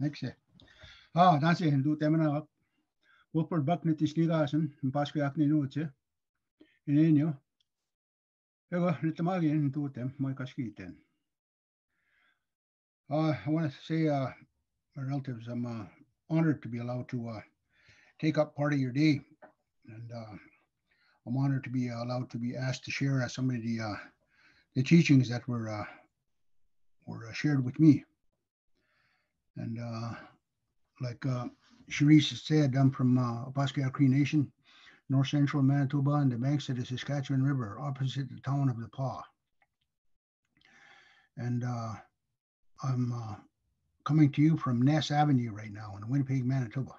Next. Ah, hindu temana. Uh, I want to say, uh, my relatives, I'm uh, honored to be allowed to uh, take up part of your day, and uh, I'm honored to be allowed to be asked to share uh, some of the uh, the teachings that were uh, were shared with me. And uh, like uh, Sharice said, I'm from uh, Opaskwayak Cree Nation, north central Manitoba, on the banks of the Saskatchewan River, opposite the town of the Pas. And uh, I'm uh, coming to you from Ness Avenue right now in Winnipeg, Manitoba.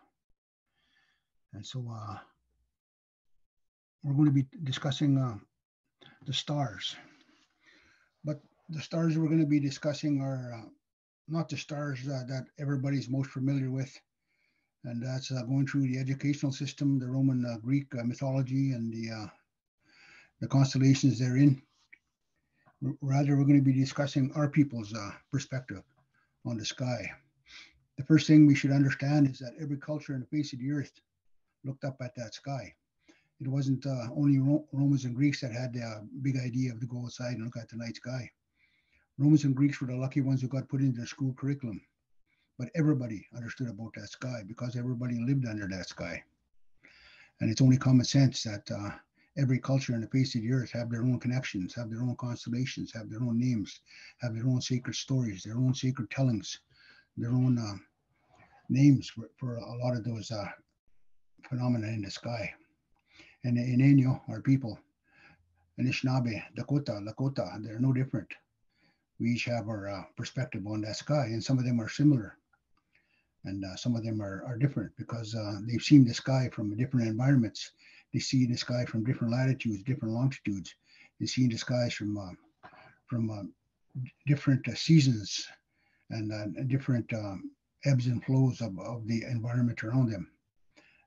And so uh, we're going to be discussing uh, the stars. But the stars we're going to be discussing are uh, not the stars uh, that everybody's most familiar with. And that's uh, going through the educational system, the Roman uh, Greek uh, mythology, and the the constellations therein. R- Rather, we're going to be discussing our people's perspective on the sky. The first thing we should understand is that every culture on the face of the earth looked up at that sky. It wasn't uh, only Ro- Romans and Greeks that had the uh, big idea of to go outside and look at the night sky. Romans and Greeks were the lucky ones who got put into the school curriculum. But everybody understood about that sky because everybody lived under that sky. And it's only common sense that uh, every culture on the face of the earth have their own connections, have their own constellations, have their own names, have their own sacred stories, their own sacred tellings, their own uh, names for, for a lot of those uh, phenomena in the sky. And in Inyo, our people, Anishinaabe, Dakota, Lakota, they're no different. We each have our uh, perspective on that sky, and some of them are similar, and uh, some of them are, are different because uh, they've seen the sky from different environments. They see the sky from different latitudes, different longitudes. They see the skies from uh, from uh, different uh, seasons and different um, ebbs and flows of, of the environment around them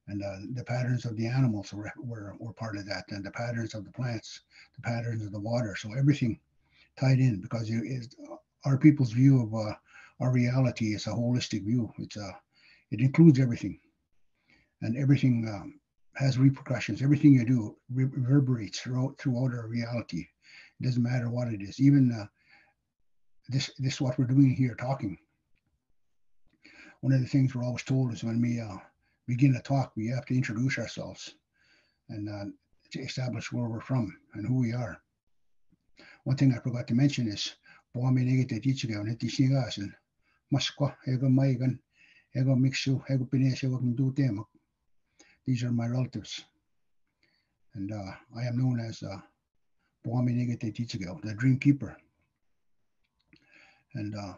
and the patterns of the animals were, were, were part of that, and the patterns of the plants, the patterns of the water. So everything tied in because it is our people's view of uh, our reality is a holistic view. It's a, it includes everything, and everything um, has repercussions. Everything you do reverberates throughout throughout our reality. It doesn't matter what it is. Even uh, this this what we're doing here, talking. One of the things we're always told is when we uh, begin to talk, we have to introduce ourselves and uh, to establish where we're from and who we are. One thing I forgot to mention is Boaminigite Tichiga and Tishigasan, Maskwa, Ego Maigan, Ego Mixu, Ego Pinesha, Dutem. These are my relatives. And uh, I am known as uh, Boaminigite Tichiga, the Dream Keeper. And uh,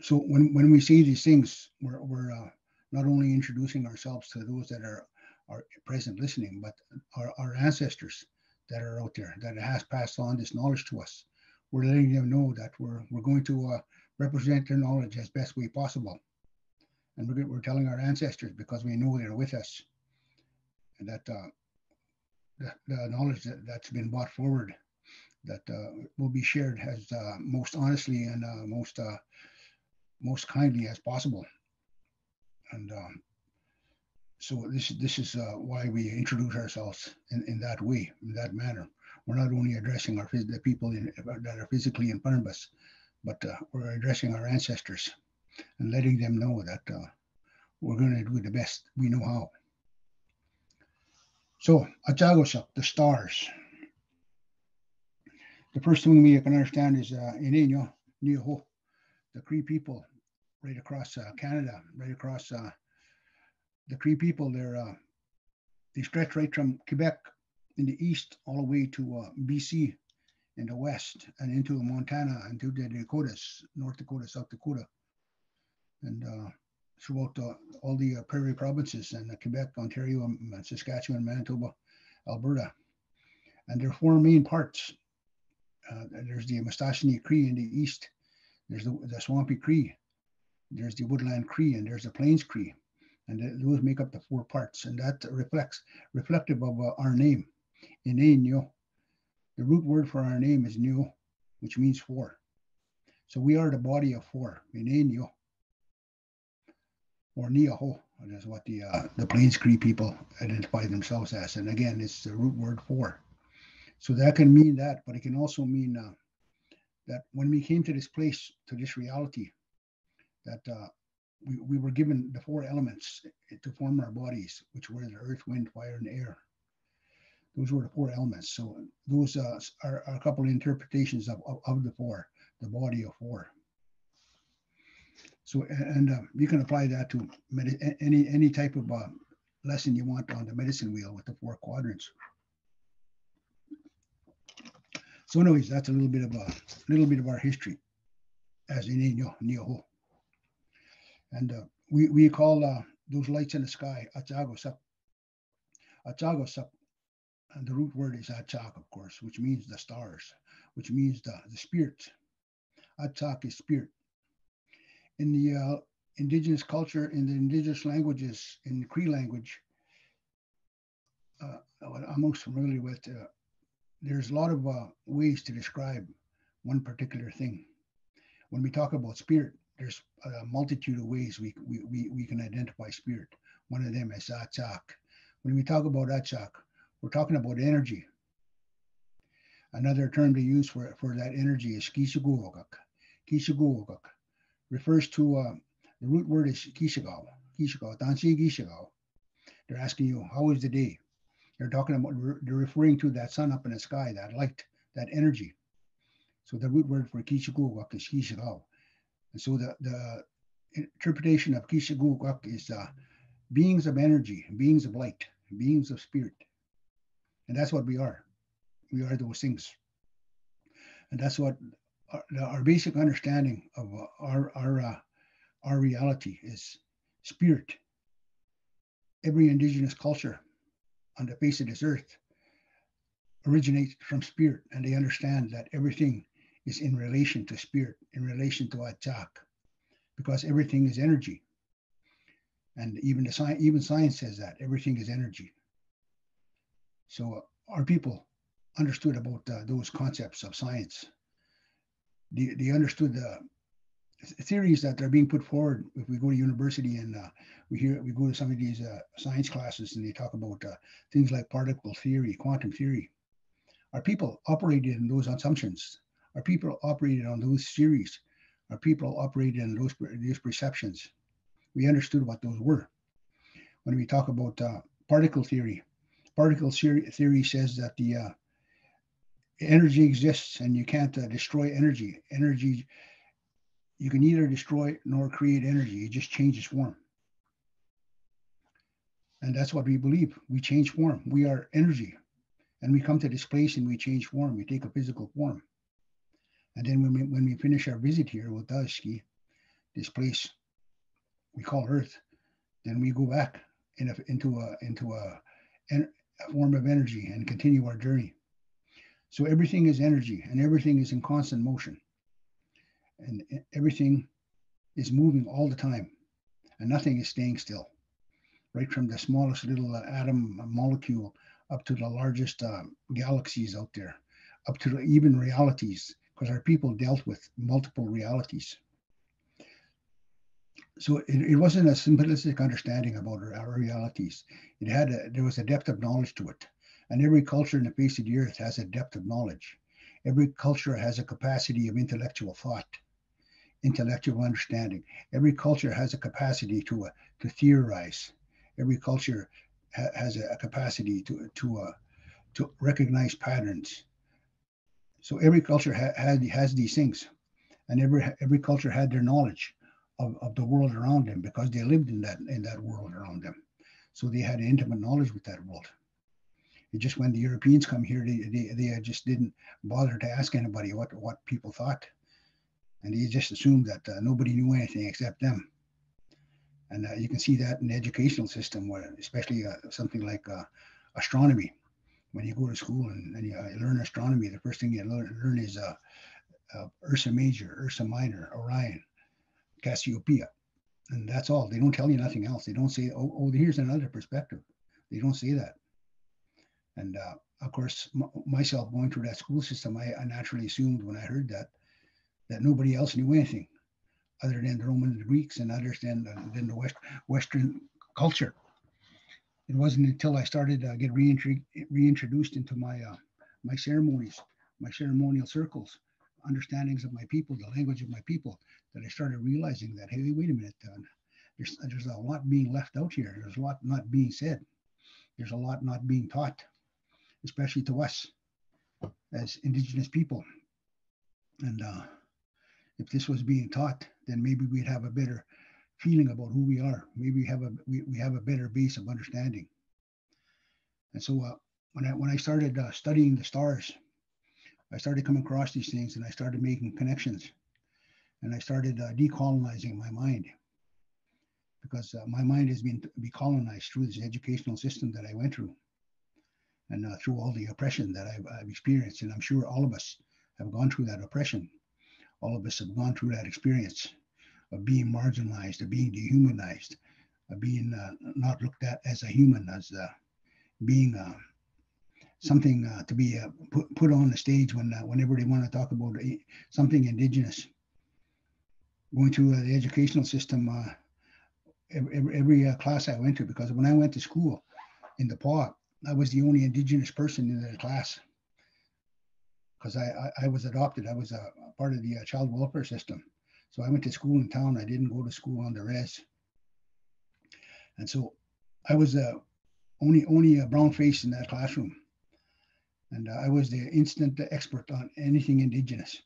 so when, when we see these things, we're, we're uh, not only introducing ourselves to those that are, are present listening, but our, our ancestors that are out there that has passed on this knowledge to us. We're letting them know that we're, we're going to uh, represent their knowledge as best way possible. And we're, we're telling our ancestors because we know they're with us and that uh, the, the knowledge that, that's been brought forward that uh, will be shared as uh, most honestly and uh, most uh, most kindly as possible and um, so this this is uh, why we introduce ourselves in, in that way, in that manner. We're not only addressing our the people in, that are physically in front of us, but uh, we're addressing our ancestors and letting them know that uh, we're going to do the best we know how. So, Achagosak, the stars. The first thing we can understand is uh, Inenyo, Niho, the Cree people right across uh, Canada, right across uh, the Cree people. They're uh, they stretch right from Quebec in the east all the way to uh, BC in the west and into Montana and to the Dakotas, North Dakota, South Dakota, and uh, throughout all the uh, prairie provinces and Quebec, Ontario, um, Saskatchewan, Manitoba, Alberta. And there are four main parts. Uh, there's the Mustachionie Cree in the east. There's the, the Swampy Cree there's the woodland Cree and there's the plains Cree, and those make up the four parts, and that reflects reflective of uh, our name, Inenyo. The root word for our name is new, which means four. So we are the body of four, Inenyo. or Niaho. That's what the uh, the Plains Cree people identify themselves as. And again, it's the root word for. So that can mean that, but it can also mean uh, that when we came to this place, to this reality, that uh, we, we were given the four elements to form our bodies, which were the earth, wind, fire, and air. Those were the four elements. So those uh, are, are, a couple of interpretations of, of, of, the four, the body of four. So, and uh, you can apply that to any any type of uh, lesson you want on the medicine wheel with the four quadrants. So, anyways, that's a little bit of a little bit of our history as in Nioho. And uh, we, we call uh, those lights in the sky Achagosak. Achagosak. And the root word is Achak, of course, which means the stars, which means the, the spirit. Achak is spirit. In the uh, indigenous culture, in the indigenous languages, in Cree language, uh, I'm most familiar with, uh, there's a lot of uh, ways to describe one particular thing. When we talk about spirit, there's a multitude of ways we, we, we, we can identify spirit. One of them is Achak. When we talk about Achak, we're talking about energy. Another term to use for, for that energy is Kishiguogak. Kishiguogak refers to uh, the root word is Kishigao. Kishigao, Danshi Kishigao. They're asking you, how is the day? They're talking about, they're referring to that sun up in the sky, that light, that energy. So the root word for Kishiguogak is Kishigao. And so the, the interpretation of Kishigugak is uh, beings of energy, beings of light, beings of spirit. And that's what we are. We are those things. And that's what our, our basic understanding of uh, our, our, uh, our reality is spirit. Every indigenous culture on the face of this earth originates from spirit, and they understand that everything is in relation to spirit, in relation to Achak, because everything is energy. And even the science, even science says that everything is energy. So uh, our people understood about uh, those concepts of science. They, they understood the theories that are being put forward. If we go to university and uh, we hear we go to some of these uh, science classes and they talk about uh, things like particle theory, quantum theory. Our people operated in those assumptions our people operated on those theories. Our people operated on those, those perceptions. We understood what those were. When we talk about uh, particle theory, particle theory says that the uh, energy exists and you can't uh, destroy energy. Energy, you can neither destroy nor create energy. It just changes form. And that's what we believe. We change form. We are energy. And we come to this place and we change form. We take a physical form. And then when we, when we finish our visit here with Dashki, this place we call Earth, then we go back in a, into a into a, a form of energy and continue our journey. So everything is energy and everything is in constant motion. And everything is moving all the time and nothing is staying still. Right from the smallest little atom molecule up to the largest uh, galaxies out there, up to the even realities because our people dealt with multiple realities. So it, it wasn't a simplistic understanding about our, our realities. It had a, there was a depth of knowledge to it, and every culture in the face of the earth has a depth of knowledge. Every culture has a capacity of intellectual thought, intellectual understanding. Every culture has a capacity to uh, to theorize. Every culture ha- has a, capacity to to uh, to recognize patterns so every culture ha- had, has these things, and every every culture had their knowledge of, of the world around them because they lived in that in that world around them. So they had intimate knowledge with that world. It just when the Europeans come here, they, they, they just didn't bother to ask anybody what, what people thought. And they just assumed that uh, nobody knew anything except them. And uh, you can see that in the educational system, where especially uh, something like uh, astronomy when you go to school and, and you uh, learn astronomy, the first thing you learn, learn is uh, uh, Ursa Major, Ursa Minor, Orion, Cassiopeia. And that's all. They don't tell you nothing else. They don't say, oh, oh here's another perspective. They don't say that. And uh, of course, myself going through that school system, I, I naturally assumed when I heard that, that nobody else knew anything. other than the Romans and the Greeks and others than, than the West, Western culture. It wasn't until I started uh, get reintroduced into my uh, my ceremonies, my ceremonial circles, understandings of my people, the language of my people, that I started realizing that hey, wait a minute, uh, there's there's a lot being left out here. There's a lot not being said. There's a lot not being taught, especially to us as Indigenous people. And uh, if this was being taught, then maybe we'd have a better feeling about who we are. Maybe we have a we, we have a better base of understanding. And so uh, when I when I started uh, studying the stars, I started coming across these things, and I started making connections, and I started uh, decolonizing my mind because uh, my mind has been decolonized through this educational system that I went through, and uh, through all the oppression that I've, I've experienced, and I'm sure all of us have gone through that oppression. All of us have gone through that experience of being marginalized, of being dehumanized, of being uh, not looked at as a human, as uh, being uh, something uh, to be uh, put, put on the stage when uh, whenever they want to talk about something indigenous. Going through the educational system, every, every class I went to, because when I went to school in the Pas, I was the only indigenous person in the class because I, I, I, was adopted. I was a, part of the child welfare system. So I went to school in town. I didn't go to school on the res. And so I was uh, only only a brown face in that classroom. And uh, I was the instant expert on anything indigenous.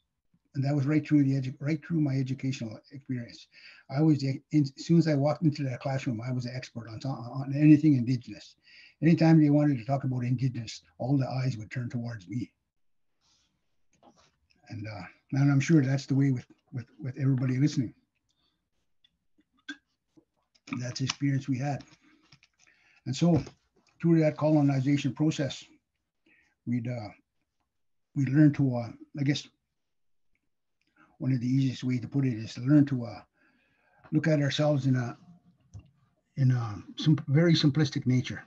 And that was right through the edu- right through my educational experience. I was the, in, as soon as I walked into that classroom, I was an expert on, on anything indigenous. Anytime they wanted to talk about indigenous, all the eyes would turn towards me. And uh, and I'm sure that's the way with with with everybody listening. That's the experience we had. And so through that colonization process, we'd uh, we learned to uh, I guess one of the easiest ways to put it is to learn to uh, look at ourselves in a in a very simplistic nature.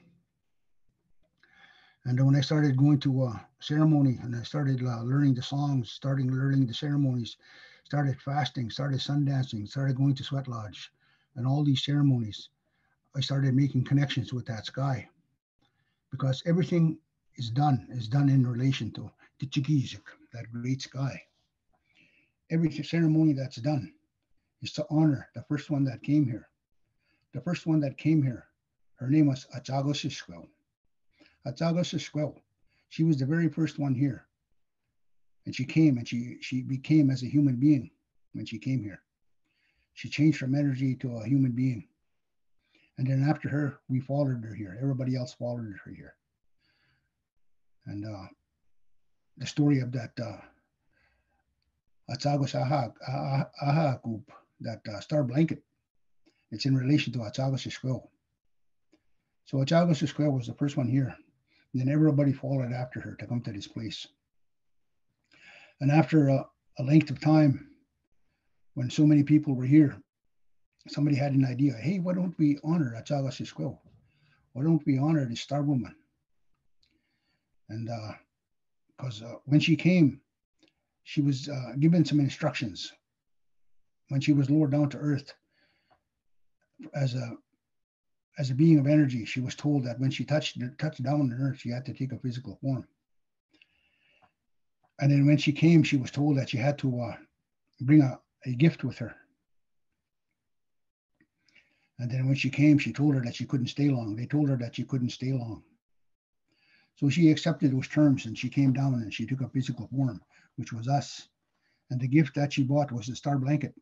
And when I started going to a ceremony and I started uh, learning the songs, starting learning the ceremonies, started fasting, started sun dancing, started going to sweat lodge, and all these ceremonies, I started making connections with that sky, because everything is done is done in relation to Tichikizik, that great sky. Every ceremony that's done is to honor the first one that came here. The first one that came here, her name was Achagosishkwel. Achagosishkwel. She was the very first one here. And she came and she, she became as a human being when she came here. She changed from energy to a human being. And then after her, we followed her here. Everybody else followed her here. And uh, the story of that uh, Atsagos Aha, Aha, Aha group, that uh, star blanket, it's in relation to Achagosishkwel. So Achagosishkwel was the first one here. And then everybody followed after her to come to this place. And after a, a length of time, when so many people were here, somebody had an idea. Hey, why don't we honor Achagosishkwel? Why don't we honor the star woman? and because uh, uh, when she came, she was uh, given some instructions. When she was lowered down to earth as a as a being of energy, she was told that when she touched touched down on earth, she had to take a physical form. And then when she came, she was told that she had to uh, bring a, a gift with her. And then when she came, she told her that she couldn't stay long. They told her that she couldn't stay long. So she accepted those terms and she came down and she took a physical form, which was us. And the gift that she bought was a star blanket.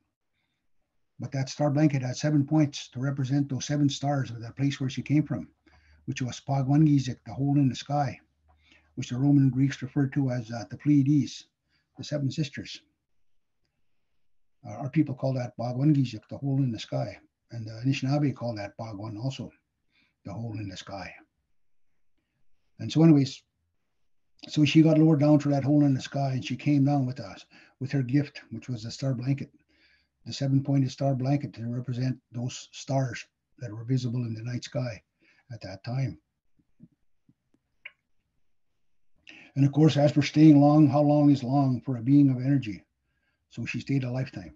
But that star blanket had seven points to represent those seven stars of that place where she came from, which was Pagwangizik, the hole in the sky, which the Roman Greeks referred to as uh, the Pleiades, the seven sisters. Uh, our people call that Bagwangizik, the hole in the sky. And the Anishinaabe call that Bagwan also, the hole in the sky. And so, anyways, so she got lowered down to that hole in the sky and she came down with us with her gift, which was a star blanket, the seven pointed star blanket to represent those stars that were visible in the night sky at that time. And of course, as for staying long, how long is long for a being of energy? So she stayed a lifetime.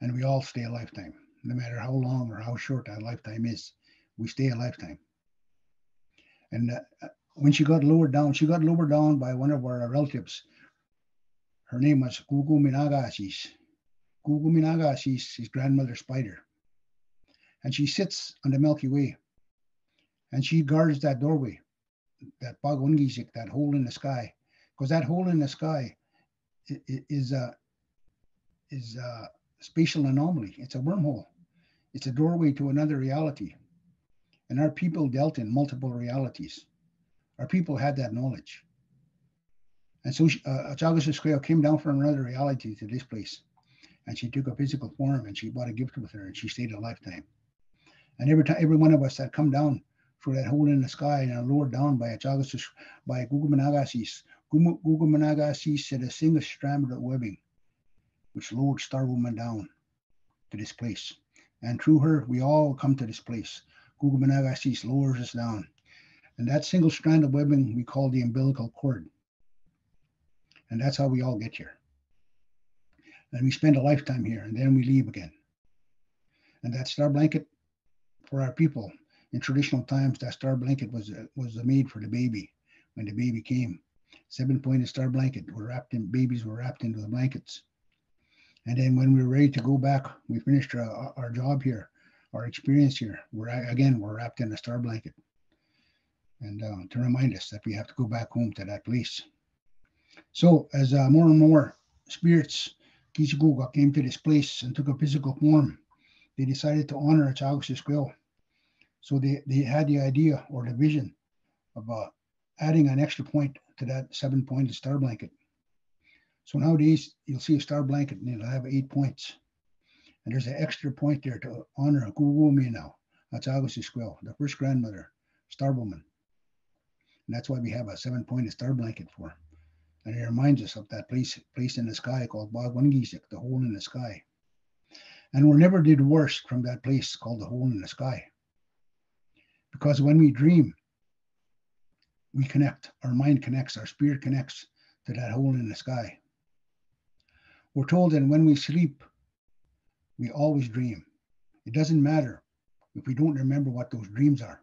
And we all stay a lifetime, no matter how long or how short that lifetime is. We stay a lifetime. And uh, when she got lowered down, she got lowered down by one of our relatives. Her name was Gugu Minagashi's. Gugu Minagashi's his grandmother spider. And she sits on the Milky Way. And she guards that doorway, that Bagwangishik, that hole in the sky. Because that hole in the sky is a is a spatial anomaly. It's a wormhole. It's a doorway to another reality. And our people dealt in multiple realities. Our people had that knowledge. And so uh, Achagas came down from another reality to this place. And she took a physical form and she brought a gift with her and she stayed a lifetime. And every time, every one of us that come down through that hole in the sky and lowered down by Achagas, by Gugumanagasis, Gugumanagasis said a single strand of webbing, which lowered Star Woman down to this place. And through her, we all come to this place. Gugumanagasis lowers us down. And that single strand of webbing we call the umbilical cord. And that's how we all get here. And we spend a lifetime here and then we leave again. And that star blanket for our people in traditional times, that star blanket was was made for the baby when the baby came. Seven pointed star blanket were wrapped in babies were wrapped into the blankets. And then when we were ready to go back, we finished our, our job here, our experience here. We're again we're wrapped in a star blanket, and uh, to remind us that we have to go back home to that place. So as uh, more and more spirits, Kisiguga came to this place and took a physical form, they decided to honor Chagos Quill. So they, they had the idea or the vision of uh, adding an extra point to that seven pointed star blanket. So nowadays you'll see a star blanket and it'll have eight points. And there's an extra point there to honor Gugu now. That's Augustus Quill, the first grandmother, star woman. And that's why we have a seven pointed star blanket for. And it reminds us of that place, place in the sky called Bagwangisik, the hole in the sky. And we're never divorced from that place called the hole in the sky. Because when we dream, we connect, our mind connects, our spirit connects to that hole in the sky. We're told that when we sleep, we always dream. It doesn't matter if we don't remember what those dreams are.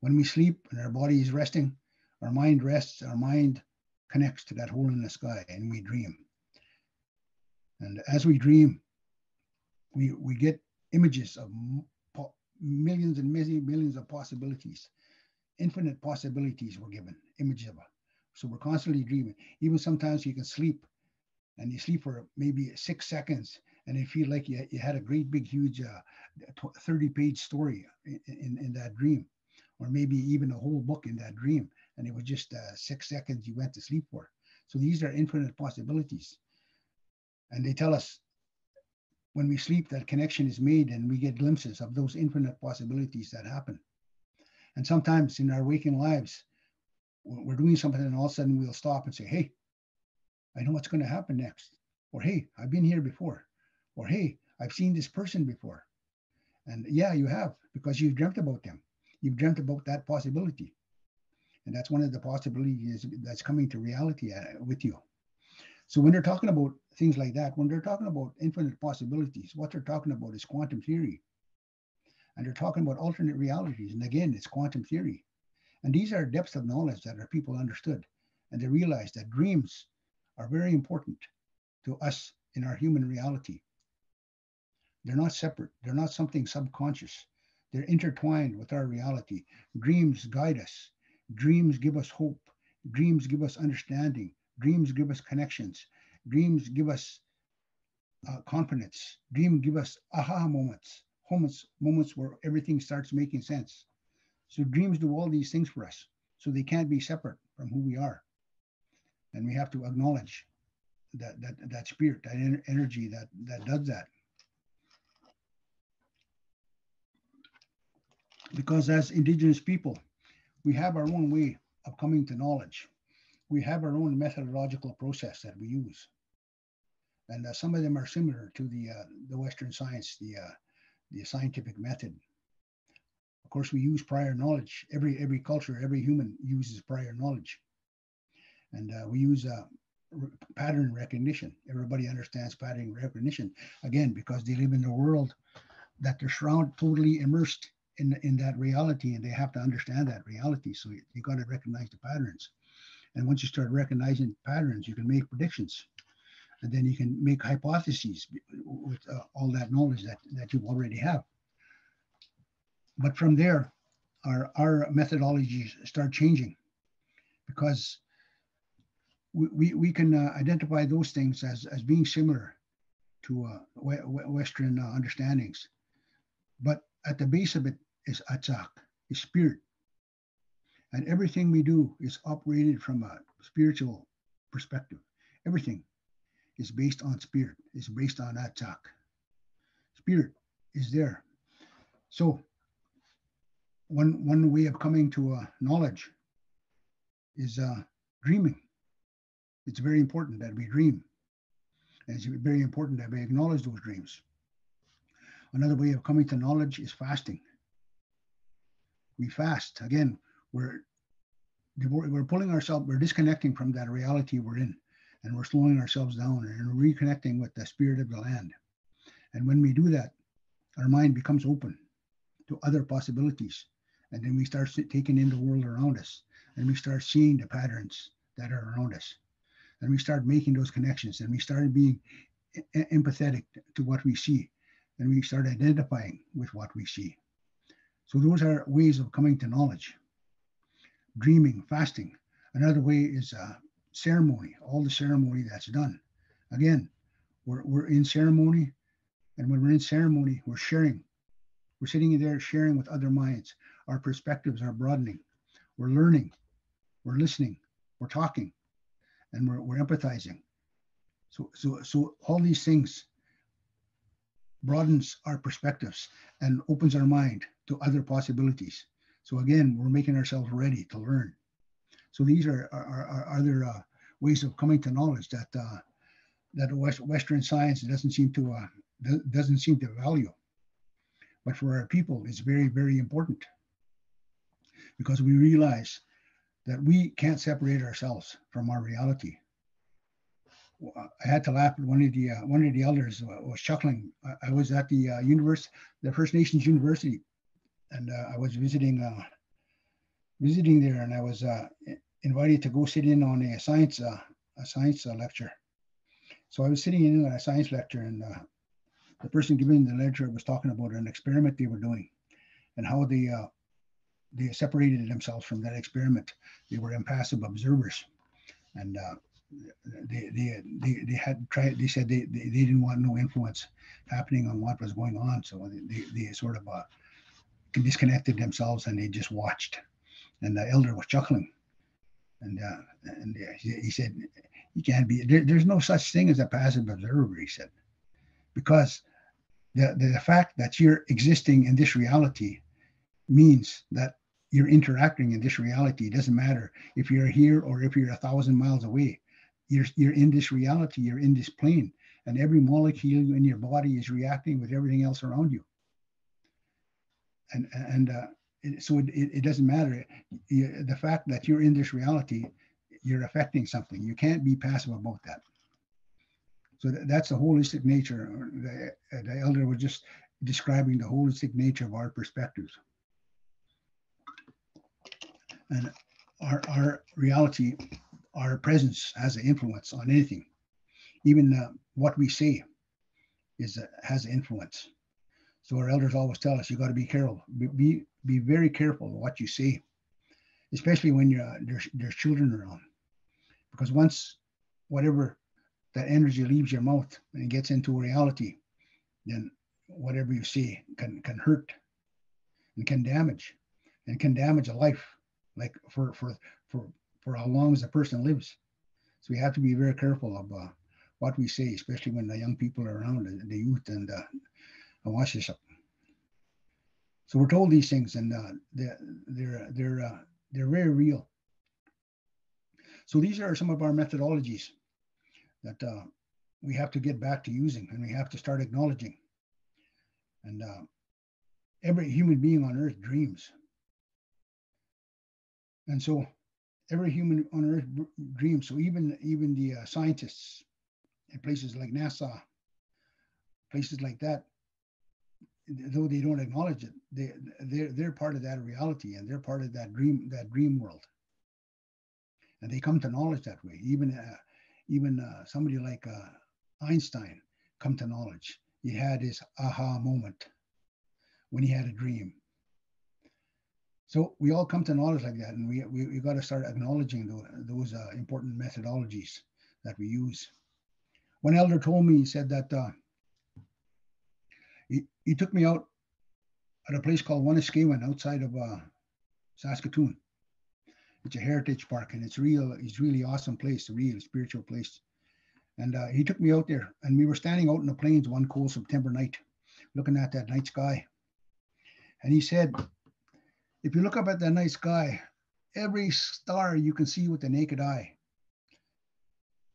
When we sleep and our body is resting, our mind rests, our mind connects to that hole in the sky, and we dream. And as we dream, we, we get images of millions and millions of possibilities, infinite possibilities were given, images of. So we're constantly dreaming. Even sometimes you can sleep and you sleep for maybe six seconds and you feel like you, you had a great big huge uh, 30 page story in, in, in, that dream or maybe even a whole book in that dream and it was just uh, six seconds you went to sleep for so these are infinite possibilities and they tell us when we sleep that connection is made and we get glimpses of those infinite possibilities that happen and sometimes in our waking lives we're doing something and all of a sudden we'll stop and say hey I know what's going to happen next. Or, hey, I've been here before. Or, hey, I've seen this person before. And yeah, you have, because you've dreamt about them. You've dreamt about that possibility. And that's one of the possibilities that's coming to reality uh, with you. So when they're talking about things like that, when they're talking about infinite possibilities, what they're talking about is quantum theory. And they're talking about alternate realities. And again, it's quantum theory. And these are depths of knowledge that our people understood. And they realized that dreams are very important to us in our human reality. They're not separate, they're not something subconscious. They're intertwined with our reality. Dreams guide us. Dreams give us hope. Dreams give us understanding. Dreams give us connections. Dreams give us uh, confidence. Dreams give us aha moments, moments, moments where everything starts making sense. So dreams do all these things for us. So they can't be separate from who we are and we have to acknowledge that that that spirit, that en- energy that that does that. Because as indigenous people, we have our own way of coming to knowledge. We have our own methodological process that we use, and uh, some of them are similar to the uh, the Western science, the uh, the scientific method. Of course, we use prior knowledge. Every every culture, every human uses prior knowledge and uh, we use uh, pattern recognition. Everybody understands pattern recognition again because they live in a world that they're surrounded, totally immersed in in that reality, and they have to understand that reality. So you, you got to recognize the patterns, and once you start recognizing patterns, you can make predictions, and then you can make hypotheses with uh, all that knowledge that that you already have. But from there, our our methodologies start changing because we, we can uh, identify those things as, as being similar to uh, Western uh, understandings. But at the base of it is Atzak, is spirit. And everything we do is operated from a spiritual perspective. Everything is based on spirit, is based on Atzak. Spirit is there. So one, one way of coming to uh, knowledge is uh, dreaming it's very important that we dream. And it's very important that we acknowledge those dreams. Another way of coming to knowledge is fasting. We fast. Again, we're we're pulling ourselves, we're disconnecting from that reality we're in, and we're slowing ourselves down and reconnecting with the spirit of the land. And when we do that, our mind becomes open to other possibilities. And then we start taking in the world around us and we start seeing the patterns that are around us and we start making those connections and we start being empathetic to what we see and we start identifying with what we see. So those are ways of coming to knowledge. Dreaming, fasting. Another way is uh, ceremony, all the ceremony that's done. Again, we're, we're in ceremony, and when we're in ceremony, we're sharing. We're sitting there sharing with other minds. Our perspectives are broadening. We're learning. We're listening. We're talking and we're, we're empathizing. So, so, so all these things broadens our perspectives and opens our mind to other possibilities. So again, we're making ourselves ready to learn. So these are, are, are other uh, ways of coming to knowledge that uh, that West, Western science doesn't seem to uh, doesn't seem to value. But for our people, it's very very important because we realize that we can't separate ourselves from our reality. I had to laugh at one of the uh, one of the elders uh, was chuckling. I, was at the uh, university, the First Nations University, and uh, I was visiting uh, visiting there, and I was uh, invited to go sit in on a science a science lecture. So I was sitting in on a science lecture, and the person giving the lecture was talking about an experiment they were doing, and how they they separated themselves from that experiment. They were impassive observers, and uh, they, they, they, they had tried. They said they, they, they, didn't want no influence happening on what was going on, so they, they sort of uh, disconnected themselves and they just watched. And the elder was chuckling, and uh, and he, he said, "You can't be. There, there's no such thing as a passive observer," he said, because the, the the fact that you're existing in this reality means that you're interacting in this reality. It doesn't matter if you're here or if you're a thousand miles away. You're, you're in this reality, you're in this plane, and every molecule in your body is reacting with everything else around you. And, and uh, it, so it, it, doesn't matter. The fact that you're in this reality, you're affecting something. You can't be passive about that. So that's the holistic nature. The, the elder was just describing the holistic nature of our perspectives and our, our reality, our presence has an influence on anything. Even uh, what we say is uh, has influence. So our elders always tell us you got to be careful, be, be, be very careful what you say, especially when you're uh, there's there's children around, because once whatever that energy leaves your mouth and gets into reality, then whatever you say can can hurt and can damage and can damage a life like for for for for how long as a person lives. So we have to be very careful of uh, what we say, especially when the young people are around, the youth, and uh, watch this. So we're told these things, and uh, they're they're they're uh, they're very real. So these are some of our methodologies that uh, we have to get back to using, and we have to start acknowledging. And uh, every human being on earth dreams. And so every human on earth dreams. So even even the uh, scientists in places like NASA, places like that, though they don't acknowledge it, they they're they're part of that reality and they're part of that dream that dream world. And they come to knowledge that way. Even uh, even uh, somebody like uh, Einstein come to knowledge. He had his aha moment when he had a dream. So we all come to knowledge like that, and we we, we got to start acknowledging those, those uh, important methodologies that we use. One elder told me, he said that uh, he, took me out at a place called Wanuskewin outside of uh, Saskatoon. It's a heritage park, and it's real. It's really awesome place, a real spiritual place. And uh, he took me out there, and we were standing out in the plains one cold September night, looking at that night sky. And he said, if you look up at that night sky, every star you can see with the naked eye,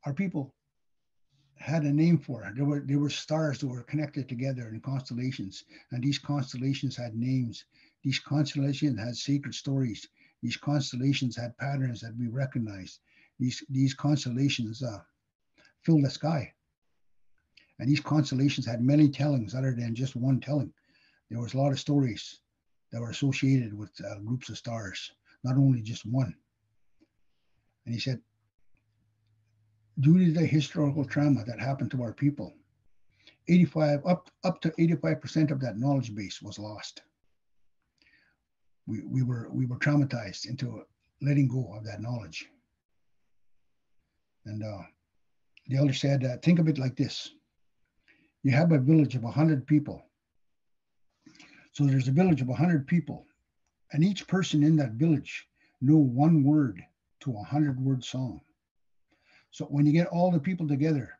are people had a name for it. There were there were stars that were connected together in constellations, and these constellations had names. These constellations had sacred stories. These constellations had patterns that we recognized. These these constellations uh, filled the sky, and these constellations had many tellings other than just one telling. There was a lot of stories that were associated with uh, groups of stars, not only just one. And he said, due to the historical trauma that happened to our people, 85 up up to 85% of that knowledge base was lost. We, we were we were traumatized into letting go of that knowledge. And uh, the elder said, uh, think of it like this: you have a village of 100 people so there's a village of 100 people, and each person in that village know one word to a 100 word song. So when you get all the people together,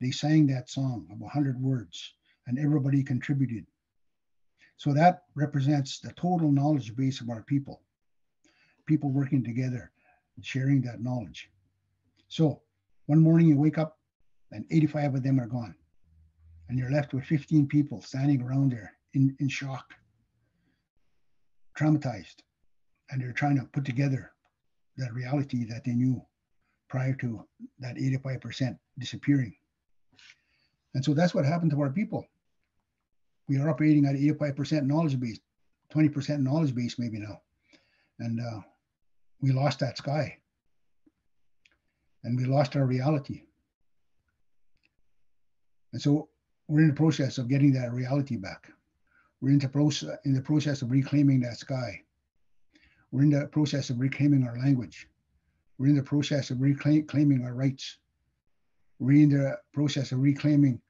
they sang that song of 100 words, and everybody contributed. So that represents the total knowledge base of our people, people working together, sharing that knowledge. So one morning you wake up and 85 of them are gone. And you're left with 15 people standing around there in, in shock traumatized and they're trying to put together that reality that they knew prior to that 85% disappearing. And so that's what happened to our people. We are operating at 85% knowledge base, 20% knowledge base maybe now. And uh, we lost that sky. And we lost our reality. And so we're in the process of getting that reality back. We're in the, process, in the process of reclaiming that sky. We're in the process of reclaiming our language. We're in the process of reclaiming our rights. We're in the process of reclaiming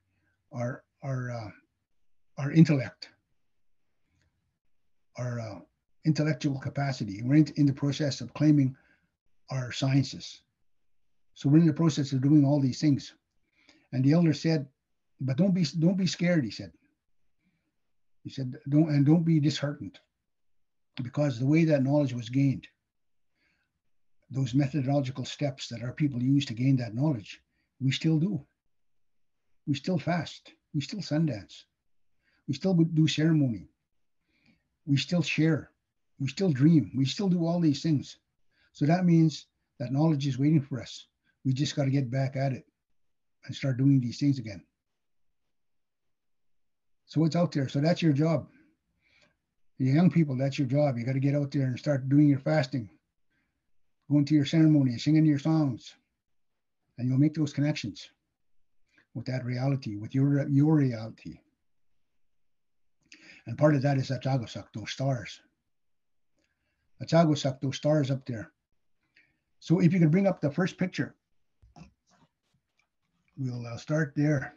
our our uh, our intellect, our uh, intellectual capacity. We're in, in the process of claiming our sciences. So we're in the process of doing all these things. And the elder said, "But don't be don't be scared," he said. He said, don't, and don't be disheartened because the way that knowledge was gained, those methodological steps that our people use to gain that knowledge, we still do. We still fast. We still sundance. We still do ceremony. We still share. We still dream. We still do all these things. So that means that knowledge is waiting for us. We just got to get back at it and start doing these things again. So it's out there. So that's your job. The young people, that's your job. You got to get out there and start doing your fasting, going to your ceremony, singing your songs, and you'll make those connections with that reality, with your your reality. And part of that is Achagosak, those stars. Achagosak, those stars up there. So if you can bring up the first picture, we'll uh, start there.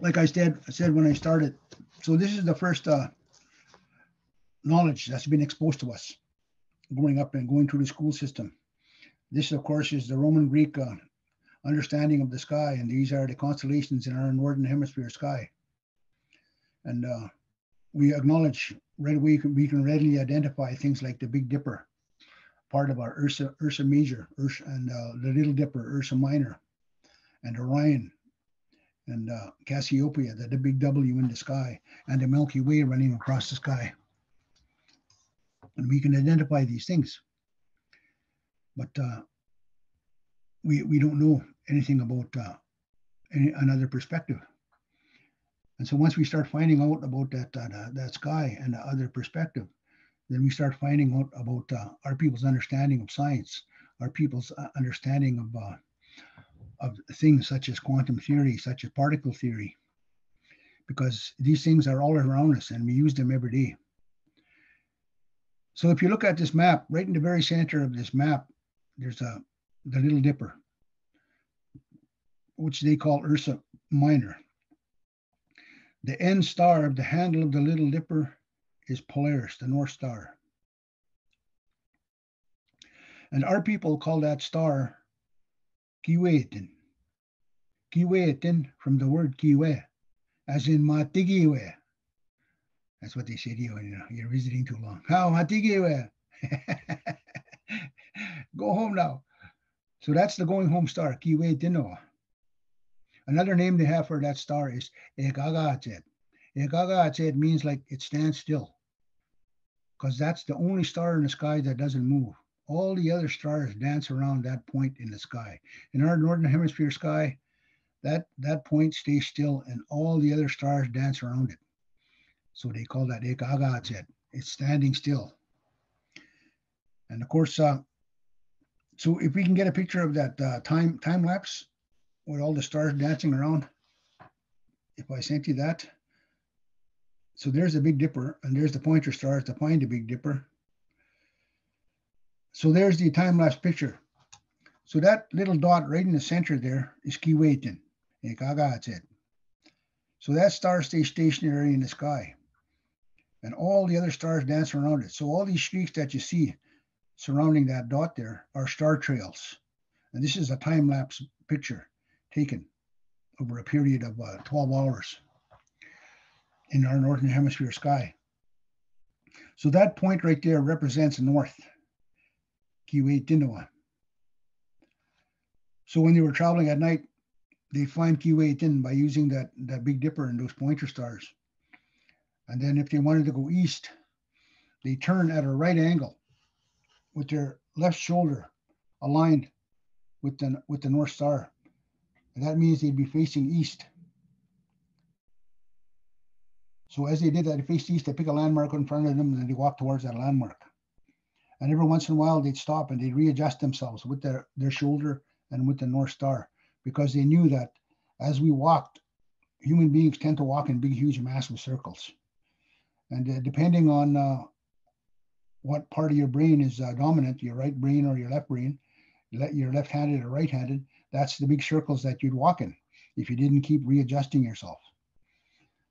like I said, I said when I started, so this is the first uh, knowledge that's been exposed to us growing up and going through the school system. This, of course, is the Roman Greek uh, understanding of the sky, and these are the constellations in our northern hemisphere sky. And uh, we acknowledge right away we can readily identify things like the Big Dipper, part of our Ursa Ursa Major, Ursa, and uh, the Little Dipper, Ursa Minor, and Orion, and uh, Cassiopeia, the, the big W in the sky, and the Milky Way running across the sky. And we can identify these things. But uh, we, we don't know anything about uh, any, another perspective. And so once we start finding out about that, that, that sky and the other perspective, then we start finding out about uh, our people's understanding of science, our people's uh, understanding of uh, of things such as quantum theory, such as particle theory, because these things are all around us and we use them every day. So if you look at this map, right in the very center of this map, there's a the Little Dipper, which they call Ursa Minor. The end star of the handle of the Little Dipper is Polaris, the North Star. And our people call that star Kiwetin. Kiwetin from the word Kiwe, as in Matigiwe. That's what they say to you know, you're visiting too long. How? Go home now. So that's the going home star, Kiwe Another name they have for that star is Ekagachet. Ekagachet means like it stands still because that's the only star in the sky that doesn't move. All the other stars dance around that point in the sky. In our northern hemisphere sky, that that point stays still, and all the other stars dance around it. So they call that Ekagachet. It's standing still. And of course, uh, so if we can get a picture of that uh, time time lapse with all the stars dancing around, if I sent you that. So there's the Big Dipper, and there's the pointer stars to find the Big Dipper. So there's the time lapse picture. So that little dot right in the center there is Kiwetin. it. So that star stays stationary in the sky. And all the other stars dance around it. So all these streaks that you see surrounding that dot there are star trails. And this is a time lapse picture taken over a period of uh, 12 hours in our northern hemisphere sky. So that point right there represents north. Kiwetinua. So when they were traveling at night, they find Kiwetin by using that, that Big Dipper and those pointer stars. And then if they wanted to go east, they turn at a right angle with their left shoulder aligned with the, with the North Star. And that means they'd be facing east. So as they did that, they faced east, they pick a landmark in front of them and they walk towards that landmark. And every once in a while, they'd stop and they'd readjust themselves with their, their shoulder and with the North Star because they knew that as we walked, human beings tend to walk in big, huge, massive circles. And uh, depending on uh, what part of your brain is uh, dominant, your right brain or your left brain, you're left handed or right handed, that's the big circles that you'd walk in if you didn't keep readjusting yourself.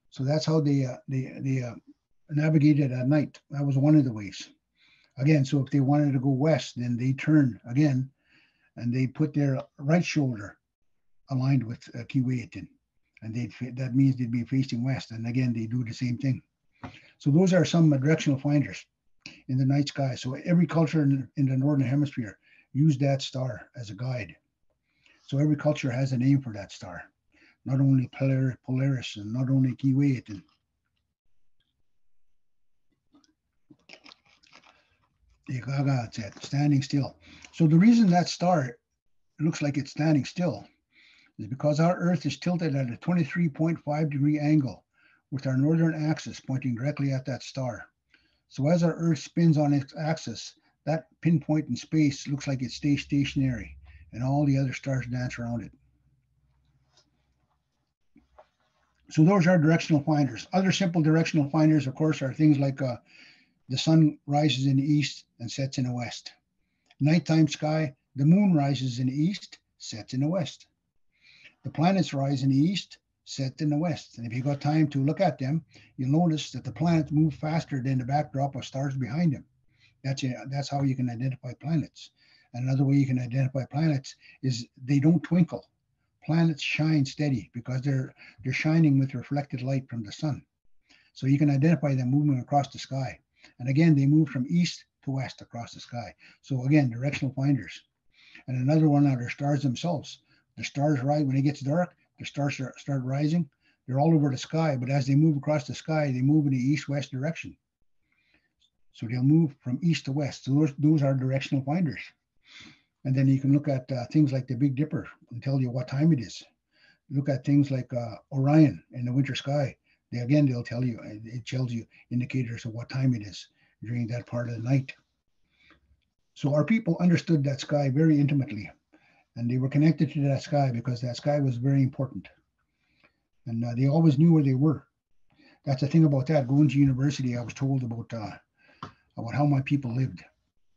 So that's how they, uh, they, they uh, navigated at night. That was one of the ways again, so if they wanted to go west, then they turn again and they put their right shoulder aligned with uh. And they that means they'd be facing west. And again, they do the same thing. So those are some directional finders in the night sky. So every culture in, in the northern hemisphere used that star as a guide. So every culture has a name for that star, not only Polaris, and not only Kiwetin. Gaga said, standing still. So the reason that star looks like it's standing still is because our Earth is tilted at a 23.5 degree angle with our northern axis pointing directly at that star. So as our Earth spins on its axis, that pinpoint in space looks like it stays stationary and all the other stars dance around it. So those are directional finders. Other simple directional finders, of course, are things like uh, the sun rises in the east and sets in the west. Nighttime sky, the moon rises in the east, sets in the west. The planets rise in the east, set in the west. And if you got time to look at them, you'll notice that the planets move faster than the backdrop of stars behind them. That's, that's how you can identify planets. Another way you can identify planets is they don't twinkle. Planets shine steady because they're they're shining with reflected light from the sun. So you can identify them moving across the sky. And again, they move from east to west across the sky. So again, directional finders. And another one are the stars themselves. The stars rise when it gets dark, the stars start, start rising. They're all over the sky, but as they move across the sky, they move in the east-west direction. So they'll move from east to west. So those, those are directional finders. And then you can look at uh, things like the Big Dipper and tell you what time it is. Look at things like uh, Orion in the winter sky. They, again, they'll tell you, it tells you indicators of what time it is during that part of the night. So our people understood that sky very intimately, and they were connected to that sky because that sky was very important. And uh, they always knew where they were. That's the thing about that. Going to university, I was told about uh, about how my people lived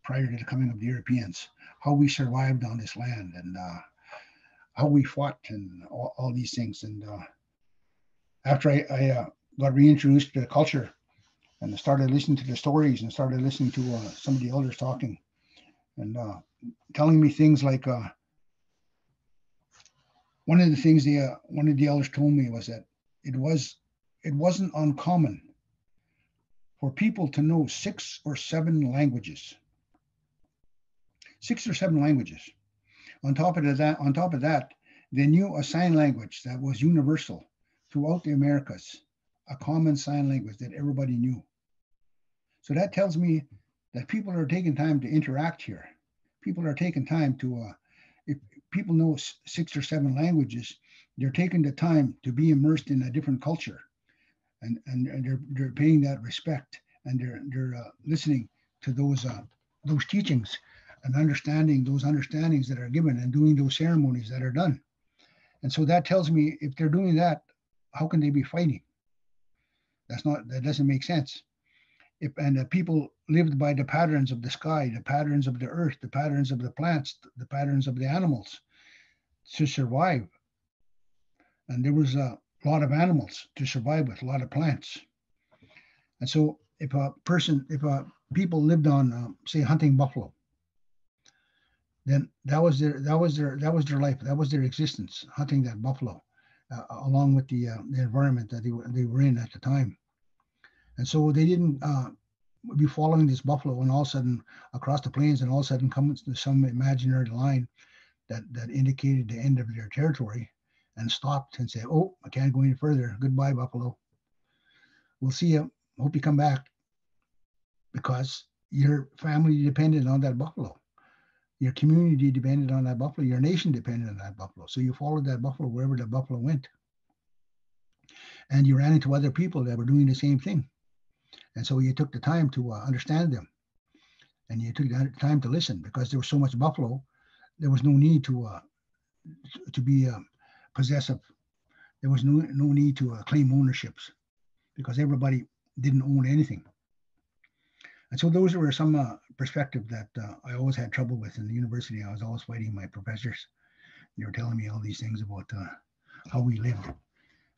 prior to the coming of the Europeans, how we survived on this land, and uh, how we fought, and all, all these things. And uh, after I, I uh, got reintroduced to the culture, and started listening to the stories, and started listening to uh, some of the elders talking, and telling me things like one of the things the uh, one of the elders told me was that it was it wasn't uncommon for people to know six or seven languages. Six or seven languages. On top of that on top of that they knew a sign language that was universal throughout the americas a common sign language that everybody knew. So that tells me that people are taking time to interact here. People are taking time to, uh, people know six or seven languages, they're taking the time to be immersed in a different culture, and and, and they're they're paying that respect, and they're they're uh, listening to those uh, those teachings, and understanding those understandings that are given, and doing those ceremonies that are done, and so that tells me if they're doing that, how can they be fighting? That's not that doesn't make sense. If, and the people lived by the patterns of the sky, the patterns of the earth, the patterns of the plants, the patterns of the animals to survive. And there was a lot of animals to survive with, a lot of plants. And so if a person, if a people lived on, um, say, hunting buffalo, then that was their that was their that was their life, that was their existence, hunting that buffalo, uh, along with the uh, the environment that they were they were in at the time. And so they didn't uh, be following this buffalo and all of a sudden across the plains and all of a sudden come to some imaginary line that, that indicated the end of their territory and stopped and said, oh, I can't go any further. Goodbye, buffalo. We'll see you. Hope you come back because your family depended on that buffalo. Your community depended on that buffalo. Your nation depended on that buffalo. So you followed that buffalo wherever the buffalo went. And you ran into other people that were doing the same thing. And so you took the time to uh, understand them and you took the time to listen because there was so much buffalo. There was no need to uh, to be uh, possessive. There was no, no need to uh, claim ownerships because everybody didn't own anything. And so those were some uh, perspective that uh, I always had trouble with in the university. I was always fighting my professors. They were telling me all these things about how we lived.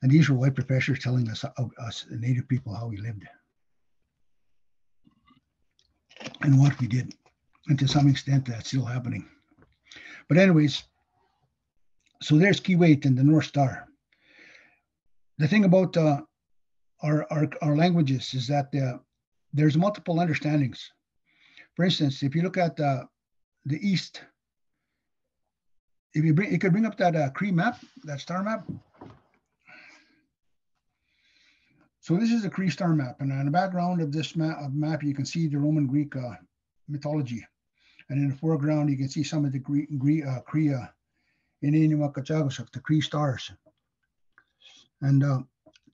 And these were white professors telling us, us native people, how we lived and what we did. And to some extent, that's still happening. But, anyways, so there's Kiwetin and the North Star. The thing about uh, our, our, our languages is that uh, there's multiple understandings. For instance, if you look at uh, the East, if you bring, you could bring up that uh, Cree map, that star map. So this is a Cree star map, and on the background of this map, map you can see the Roman Greek uh, mythology, and in the foreground you can see some of the Greek, Greek uh, Cree in the Cree stars. And uh,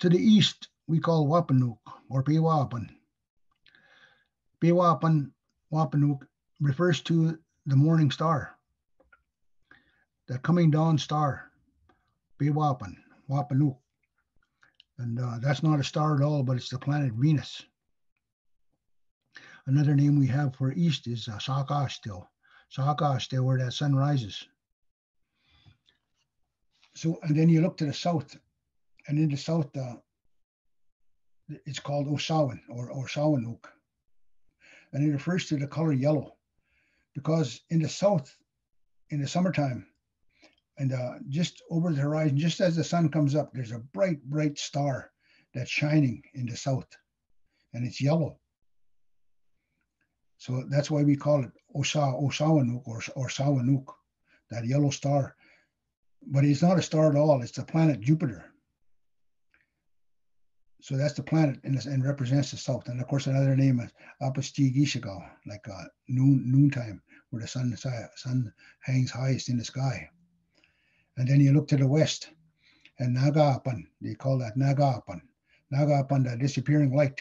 to the east we call Wapanuk or Pewapan. Pewapan, Wapanuk refers to the morning star, the coming dawn star, Pewapan, Wapanuk. And uh, that's not a star at all, but it's the planet Venus. Another name we have for east is uh, Sakash still. Sakash still where that sun rises. So, and then you look to the south, and in the south, uh, it's called Osawan or, or Sawanuk. And it refers to the color yellow because in the south, in the summertime, and uh, just over the horizon, just as the sun comes up, there's a bright, bright star that's shining in the south, and it's yellow. So that's why we call it Osa Osawanuk or, or that yellow star. But it's not a star at all. It's the planet Jupiter. so that's the planet and, and represents the south. And of course, another name is Apastigishigal, like uh, noon noontime, where the sun sun hangs highest in the sky. And then you look to the west, and Nagaapan, they call that Nagaapan, Nagaapan, the disappearing light,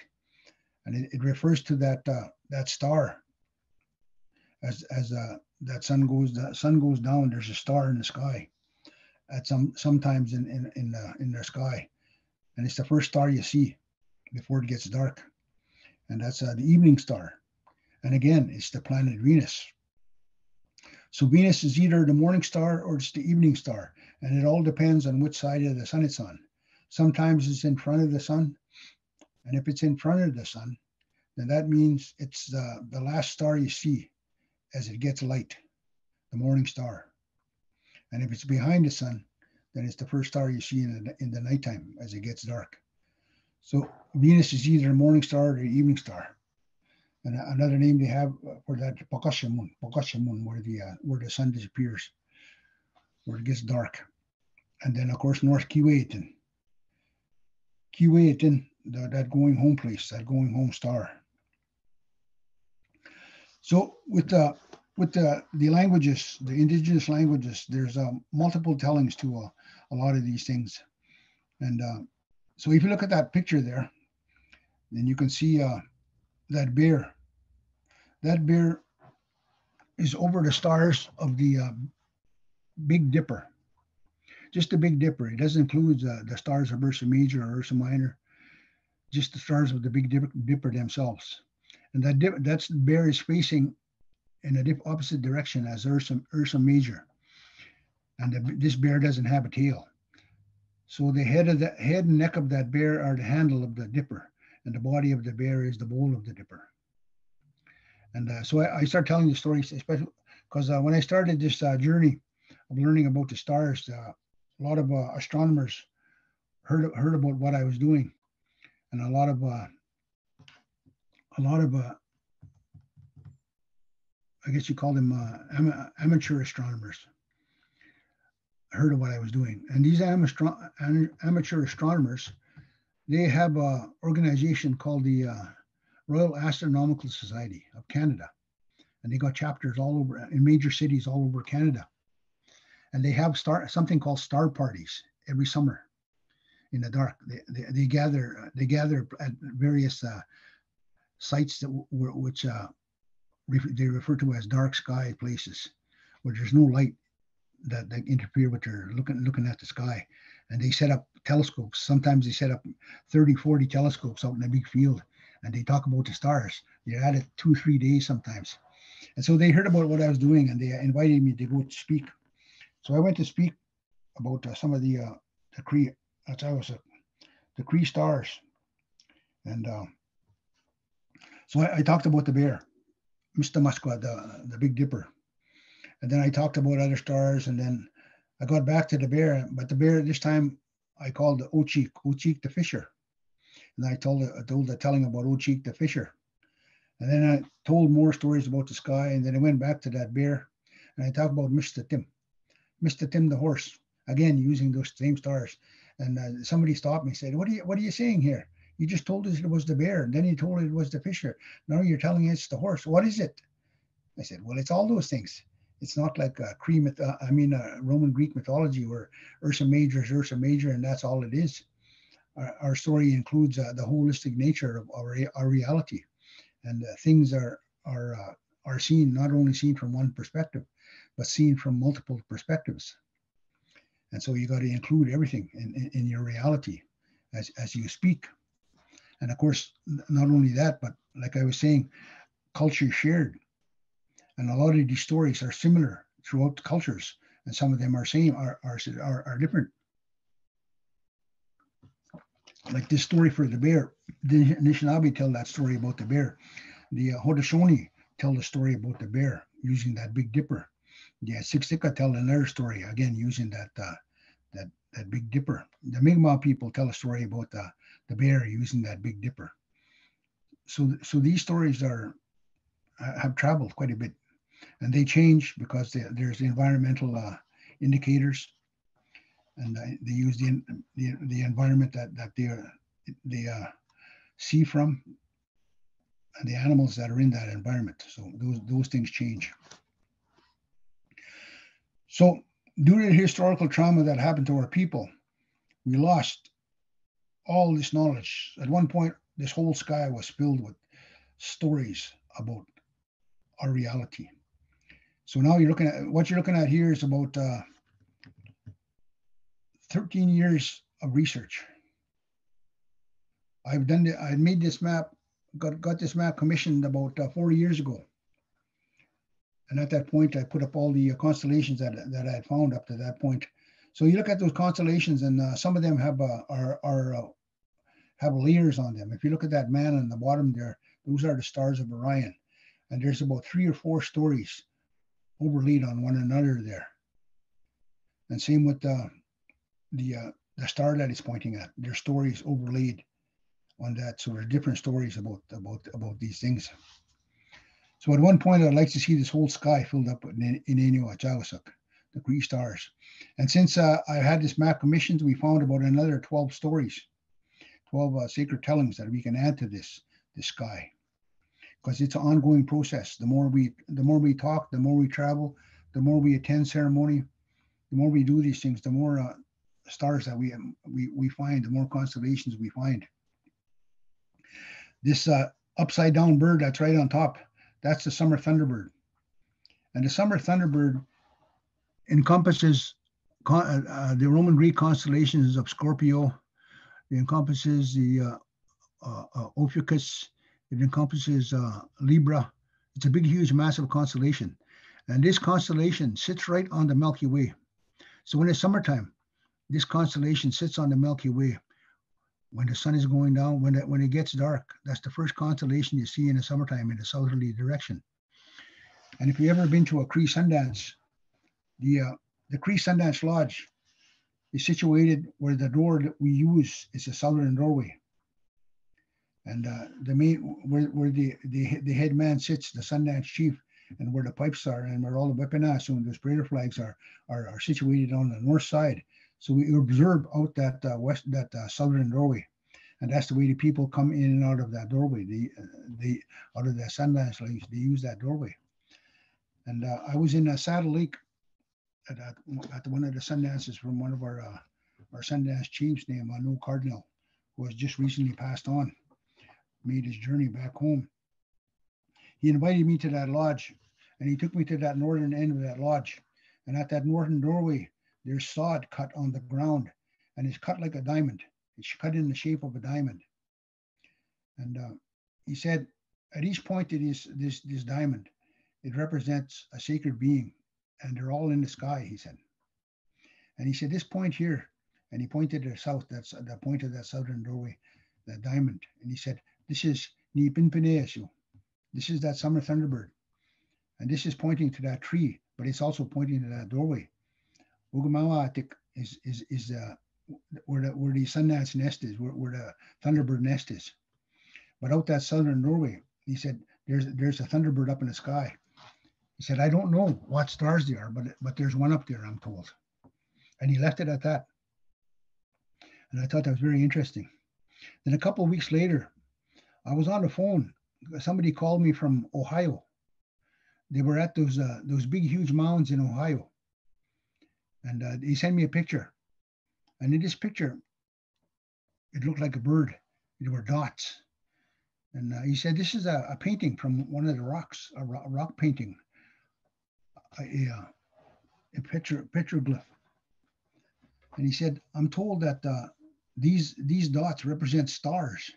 and it, it refers to that uh, that star. As as uh, that sun goes the sun goes down, there's a star in the sky. At some sometimes in in in the in the sky, and it's the first star you see before it gets dark, and that's uh, the evening star. And again, it's the planet Venus. So Venus is either the morning star or it's the evening star, and it all depends on which side of the sun it's on. Sometimes it's in front of the sun, and if it's in front of the sun, then that means it's the, the last star you see as it gets light, the morning star. And if it's behind the sun, then it's the first star you see in the, in the nighttime as it gets dark. So Venus is either a morning star or an evening star. And another name they have for that, Pakashamun, Pakashamun, where the uh, where the sun disappears, where it gets dark. And then of course North. Keewatin, the, that going home place, that going home star. So with the with the the languages, the indigenous languages, there's uh, multiple tellings to uh, a lot of these things. And uh, so if you look at that picture there, then you can see uh, that bear. That bear is over the stars of the uh, Big Dipper. Just the Big Dipper. It doesn't include uh, the stars of Ursa Major or Ursa Minor. Just the stars of the Big Dipper themselves. And that that's bear is facing in a dip opposite direction as Ursa, Ursa Major. And the, this bear doesn't have a tail. So the head of the head and neck of that bear are the handle of the dipper and the body of the bear is the bowl of the dipper. And uh, so I, I, start telling the stories, especially because uh, when I started this uh, journey of learning about the stars, uh, a lot of uh, astronomers heard heard about what I was doing, and a lot of uh, a lot of I guess you call them am- amateur astronomers. Heard of what I was doing, and these amateur astronomers they have an organization called the uh, Royal Astronomical Society of Canada, and they got chapters all over in major cities all over Canada, and they have star something called star parties every summer in the dark. They, they, they gather they gather at various uh, sites that which uh, they refer to as dark sky places, where there's no light that, that interfere with their looking looking at the sky and they set up telescopes. Sometimes they set up 30, 40 telescopes out in a big field and they talk about the stars. They're at it two, three days sometimes. And so they heard about what I was doing and they invited me to go speak. So I went to speak about uh, some of the uh, the Cree, that's how was uh, the Cree stars. And uh, so I, I, talked about the bear, Mista Muskwa, the, the Big Dipper. And then I talked about other stars and then I got back to the bear, but the bear this time I called the Ochik, Ochik the fisher. And I told I told the telling about Ochik the fisher. And then I told more stories about the sky. And then I went back to that bear and I talked about Mistatim, Mr. Tim the horse, again using those same stars. And uh, somebody stopped me and said, What are you what are you saying here? You just told us it was the bear, and then you told it was the fisher. Now you're telling us it's the horse. What is it? I said, Well, it's all those things. It's not like a Cree myth, uh, I mean, a Roman Greek mythology where Ursa Major is Ursa Major and that's all it is. Our, our story includes uh, the holistic nature of our, our reality, and uh, things are are uh, are seen not only seen from one perspective, but seen from multiple perspectives. And so you got to include everything in, in, in your reality as as you speak. And of course, not only that, but like I was saying, culture shared and a lot of these stories are similar throughout the cultures, and some of them are same are are are, are different. Like this story for the bear, the Anishinaabe tell that story about the bear. The uh, Haudenosaunee tell the story about the bear using that Big Dipper. The Siksika tell another story again using that uh, that that Big Dipper. The Mi'kmaq people tell a story about the the bear using that Big Dipper. So so these stories are have traveled quite a bit and they change because they, there's the environmental uh, indicators and they use the, the, the environment that, that they're they uh, see from and the animals that are in that environment. So those those things change. So due to the historical trauma that happened to our people, we lost all this knowledge. At one point, this whole sky was filled with stories about our reality. So now you're looking at what you're looking at here is about uh, 13 years of research. I've done the, I made this map, got got this map commissioned about uh, 40 years ago. And at that point, I put up all the constellations that that I had found up to that point. So you look at those constellations, and uh, some of them have uh, are are uh, have layers on them. If you look at that man on the bottom there, those are the stars of Orion, and there's about three or four stories overlaid on one another there. And same with the the uh, the star that he's pointing at. There's stories overlaid on that. So there's different stories about about about these things. So at one point, I'd like to see this whole sky filled up in Inenu Chagosuk, the Cree stars. And since uh, I had this map commissioned, we found about another 12 stories, 12 uh, sacred tellings that we can add to this this sky, because it's an ongoing process. The more we the more we talk, the more we travel, the more we attend ceremony, the more we do these things, the more uh, stars that we we we find, the more constellations we find. This uh, upside down bird that's right on top, that's the summer thunderbird. And the summer thunderbird encompasses uh, uh, the Roman Greek constellations of Scorpio. It encompasses the uh, uh, Ophiuchus. It encompasses Libra. It's a big, huge, massive constellation. And this constellation sits right on the Milky Way. So when it's summertime, this constellation sits on the Milky Way when the sun is going down, when it, when it gets dark. That's the first constellation you see in the summertime in the southerly direction. And if you've ever been to a Cree Sundance, the uh, the Cree Sundance Lodge is situated where the door that we use is a southern doorway. And uh, the main where, where the, the the head man sits, the Sundance chief, and where the pipes are, and where all the weaponas and those prayer flags are, are are situated on the north side. So we observe out that uh, west, that uh, southern doorway, and that's the way the people come in and out of that doorway. The the out of the Sundance Lakes, they use that doorway. And uh, I was in uh, Saddle Lake at, at one of the Sundances from one of our uh, our Sundance chiefs named Noel Cardinal, who has just recently passed on, made his journey back home. He invited me to that lodge, and he took me to that northern end of that lodge. And at that northern doorway, there's sod cut on the ground and it's cut like a diamond. It's cut in the shape of a diamond. And uh, he said, at each point of this, this, this diamond, it represents a sacred being and they're all in the sky, he said. And he said, this point here, and he pointed to the south, that's the point of that southern doorway, that diamond. And he said, this is Nipinpineasu. This is that summer thunderbird. And this is pointing to that tree, but it's also pointing to that doorway. Ugamawatik is is is uh, where the where the Sundance nest is, where, where the Thunderbird nest is. But out that southern doorway, he said there's there's a Thunderbird up in the sky. He said I don't know what stars they are, but but there's one up there, I'm told. And he left it at that. And I thought that was very interesting. Then a couple weeks later, I was on the phone. Somebody called me from Ohio. They were at those uh, those big huge mounds in Ohio and uh, he sent me a picture. And in this picture, it looked like a bird. There were dots. And uh, he said, This is a, a, painting from one of the rocks, a, ro- a rock painting, a, a, picture, petroglyph. And he said, I'm told that uh, these, these dots represent stars.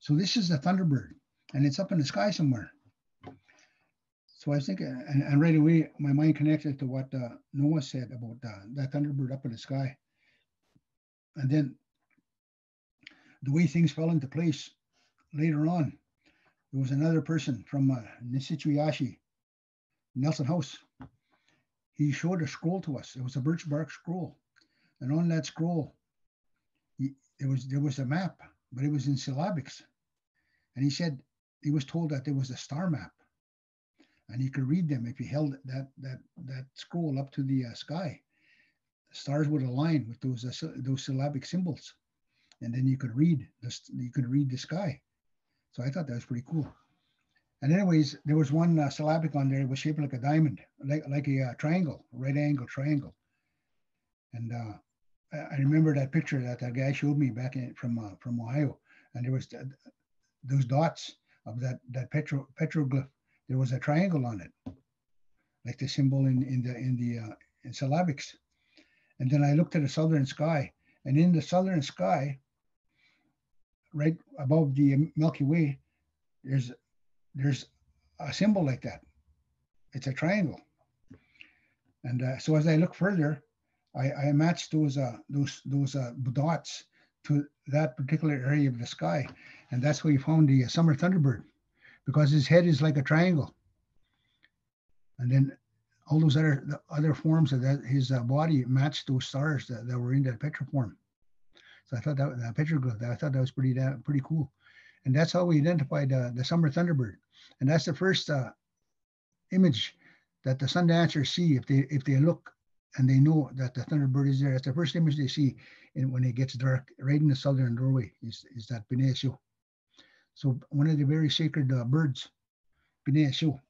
So this is a Thunderbird, and it's up in the sky somewhere. So I thinking, and, and right away, my mind connected to what uh, Noel said about uh, that thunderbird up in the sky. And then the way things fell into place later on, there was another person from uh, Nisichawayasihk, Nelson House. He showed a scroll to us. It was a birch bark scroll. And on that scroll, he, there was there was a map, but it was in syllabics. And he said he was told that there was a star map and you could read them if you held that that that scroll up to the uh, sky. The stars would align with those uh, those syllabic symbols, and then you could read this. You could read the sky. So I thought that was pretty cool. And anyways, there was one uh, syllabic on there. It was shaped like a diamond, like like a uh, triangle, right angle triangle. And uh, I remember that picture that that guy showed me back in, from uh, from Ohio, and there was th- those dots of that that petro petroglyph. There was a triangle on it, like the symbol in in the in the uh, in syllabics. And then I looked at the southern sky, and in the southern sky, right above the Milky Way, there's there's a symbol like that. It's a triangle. And uh, so as I look further, I, I matched those uh, those those uh, dots to that particular area of the sky, and that's where you found the uh, summer thunderbird, because his head is like a triangle. And then all those other the other forms of that his uh, body matched those stars that, that were in that petroform. So I thought that that petroglyph, I thought that was pretty pretty cool, and that's how we identified uh, the summer thunderbird, and that's the first uh, image that the Sundancers see if they if they look and they know that the thunderbird is there. That's the first image they see in, when it gets dark, right in the southern doorway is, is that B'nai So one of the very sacred uh, birds, B'nai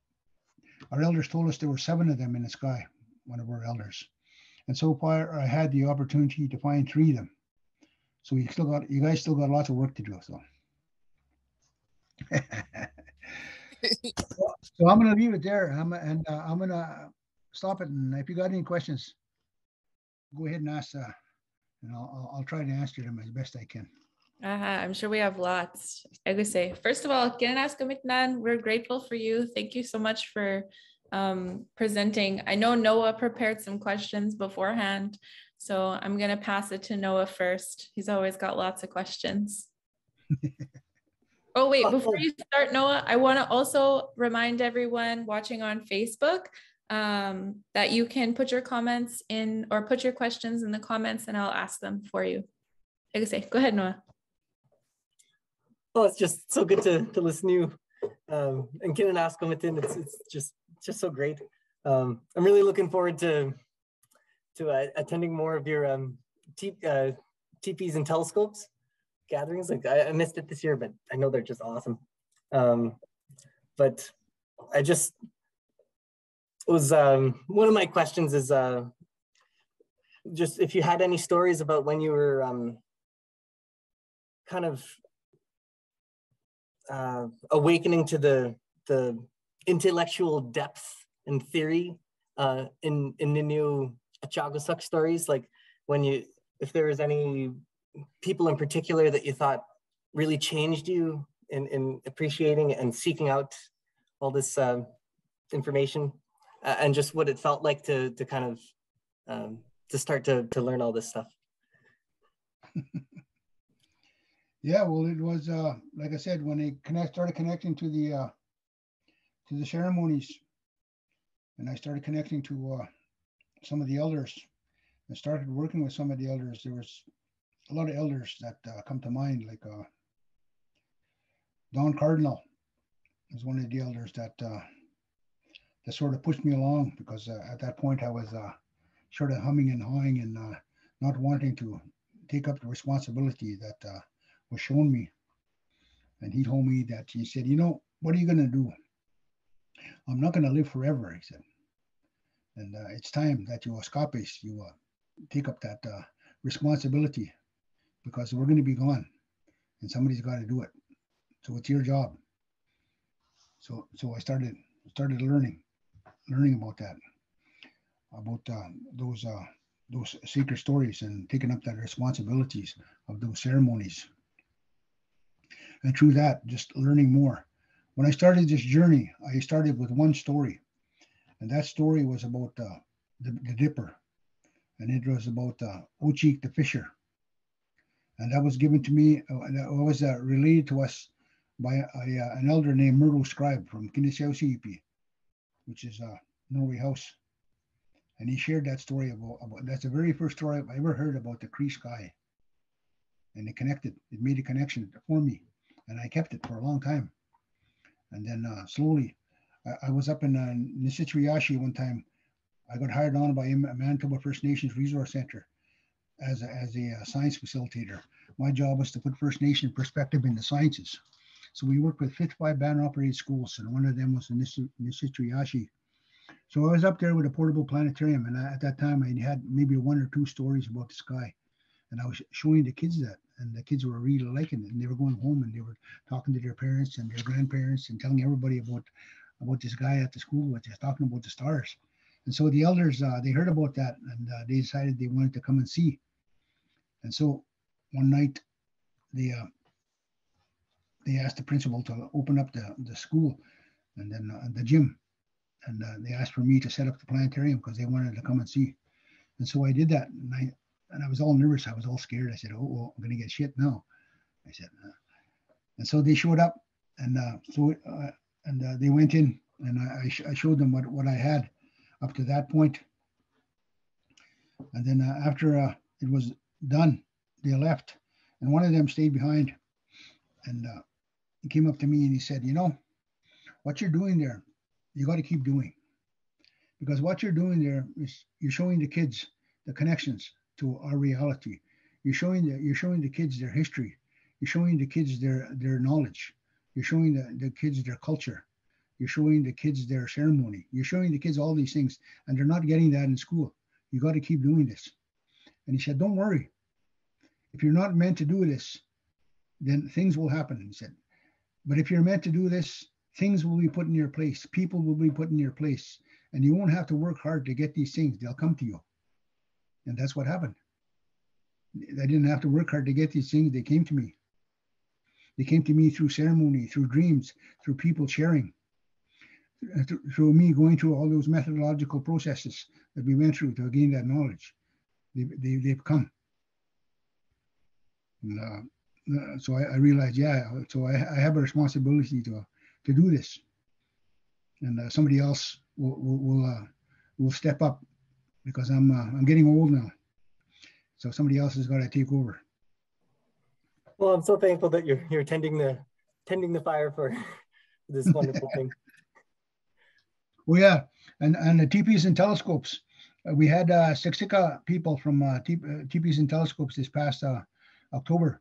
Our elders told us there were seven of them in the sky, one of our elders. And so far I had the opportunity to find three of them. So you still got, you guys still got lots of work to do, so. so I'm going to leave it there. I'm, and uh, I'm going to stop it. And if you got any questions, go ahead and ask, uh, and I'll, I'll try to answer them as best I can. Uh-huh. I'm sure we have lots. I would say, first of all, Kamitnan, we're grateful for you. Thank you so much for um, presenting. I know Noah prepared some questions beforehand, so I'm going to pass it to Noah first. He's always got lots of questions. oh, wait, before you start, Noah, I want to also remind everyone watching on Facebook um, that you can put your comments in or put your questions in the comments and I'll ask them for you. Like I say, go ahead, Noah. Oh, it's just so good to, to listen to you um, and get an ask them within. It's, it's just just so great. Um, I'm really looking forward to to uh, attending more of your um, t- uh, teepees and telescopes gatherings. Like I, I, missed it this year, but I know they're just awesome. Um, but I just was um, one of my questions is uh, just if you had any stories about when you were um, kind of uh, awakening to the the intellectual depth and theory uh, in in the new Achagossuk stories, like when you if there was any people in particular that you thought really changed you in, in appreciating and seeking out all this uh, information uh, and just what it felt like to to kind of um, to start to to learn all this stuff. yeah, well, it was uh, like I said when I connect started connecting to the uh, to the ceremonies, and I started connecting to uh, some of the elders, and started working with some of the elders. There was a lot of elders that uh, come to mind, like uh, Don Cardinal is one of the elders that uh, that sort of pushed me along because uh, at that point I was uh, sort of humming and hawing and uh, not wanting to take up the responsibility that was shown me. And he told me that he said, you know, what are you going to do? I'm not going to live forever, he said. And it's time that you escapes, you take up that responsibility because we're going to be gone and somebody's got to do it. So it's your job. So so I started started learning learning about that, about uh, those uh, those sacred stories and taking up that responsibilities of those ceremonies. And through that, just learning more. When I started this journey, I started with one story, and that story was about uh, the, the Dipper, and it was about uh, Ochik the fisher, and that was given to me. Uh, that was uh, related to us by a, a, uh, an elder named Myrtle Scribe from Kinosao Sipi which is uh, Norway House. And he shared that story about, about, that's the very first story I've ever heard about the Cree sky. And it connected, it made a connection for me. And I kept it for a long time. And then uh, slowly, I, I, was up in uh, one time. I got hired on by Manitoba First Nations Resource Center as a, as a uh, science facilitator. my job was to put First Nation perspective in the sciences. So we worked with 55 band operated schools, and one of them was in Nisichawayasihk. So I was up there with a portable planetarium, and I, at that time I had maybe one or two stories about the sky, and I was showing the kids that, and the kids were really liking it, and they were going home and they were talking to their parents and their grandparents and telling everybody about about this guy at the school, which is talking about the stars. And so the elders uh, they heard about that, and uh, they decided they wanted to come and see. And so one night, they uh, they asked the principal to open up the, the school and then uh, the gym and uh, they asked for me to set up the planetarium because they wanted to come and see. And so I did that, and I and I was all nervous. I was all scared. I said, "Oh, well, I'm going to get shit now." I said, uh, and so they showed up, and uh, so uh, and they went in, and I, I, sh- I, showed them what what I had up to that point. And then after it was done, they left, and one of them stayed behind, and uh, he came up to me and he said, "You know, what you're doing there you got to keep doing. Because what you're doing there is you're showing the kids the connections to our reality. You're showing the, you're showing the kids their history. You're showing the kids their their knowledge. You're showing the, the kids their culture. You're showing the kids their ceremony. You're showing the kids all these things and they're not getting that in school. You got to keep doing this and he said don't worry if you're not meant to do this then things will happen he said but if you're meant to do this things will be put in your place, people will be put in your place, and you won't have to work hard to get these things. They'll come to you. And that's what happened. I didn't have to work hard to get these things, they came to me. They came to me through ceremony, through dreams, through people sharing, through me going through all those methodological processes that we went through to gain that knowledge. They, they, they've come. And, uh, so I, I, realized, yeah, so I, I have a responsibility to to do this. And uh, somebody else will will will, uh, will step up because I'm uh, I'm getting old now. So somebody else has got to take over. Well, I'm so thankful that you're you're tending the tending the fire for this wonderful thing. Well, yeah, and and the teepees and telescopes. Uh, we had uh, Siksika people from uh, teepees and telescopes this past uh, October,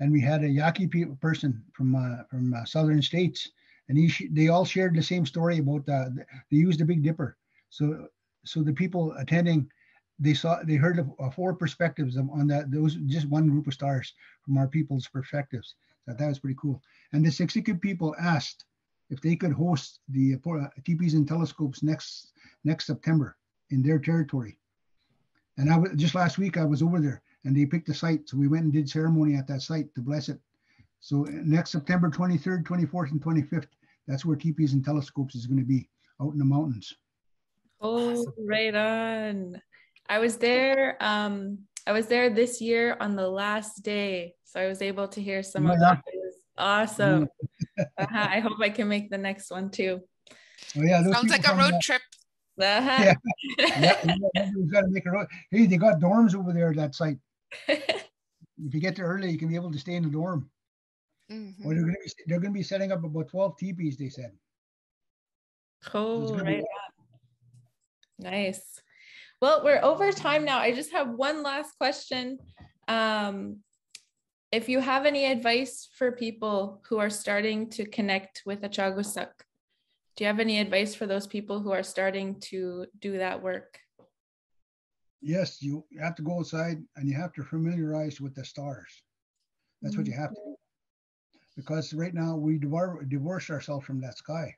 and we had a Yaqui person from uh, from uh, southern states and he they all shared the same story about uh, they used the Big Dipper. So so the people attending they saw they heard of, uh, four perspectives on that those just one group of stars from our people's perspectives. So that was pretty cool. And the Siksika people asked if they could host the uh, teepees and telescopes next next September in their territory. And I was just last week I was over there and they picked the site, so we went and did ceremony at that site to bless it. So next September 23rd, 24th, and 25th, that's where teepees and telescopes is going to be out in the mountains. Oh, right on. I was there. Um, I was there this year on the last day, so I was able to hear some yeah. of that. It awesome. uh-huh. I hope I can make the next one too. Oh yeah, sounds like a road trip. Uh-huh. Yeah, yeah, we got to make a road. Hey, they got dorms over there at that site. if you get there early, you can be able to stay in the dorm. Mm-hmm. Well, they're going to be they're going to be setting up about twelve teepees. They said. Cool, right Nice. Well, we're over time now. I just have one last question. Um, if you have any advice for people who are starting to connect with Achagusak, do you have any advice for those people who are starting to do that work? Yes, you have to go outside and you have to familiarize with the stars. That's mm-hmm. what you have to do because right now we divorce ourselves from that sky.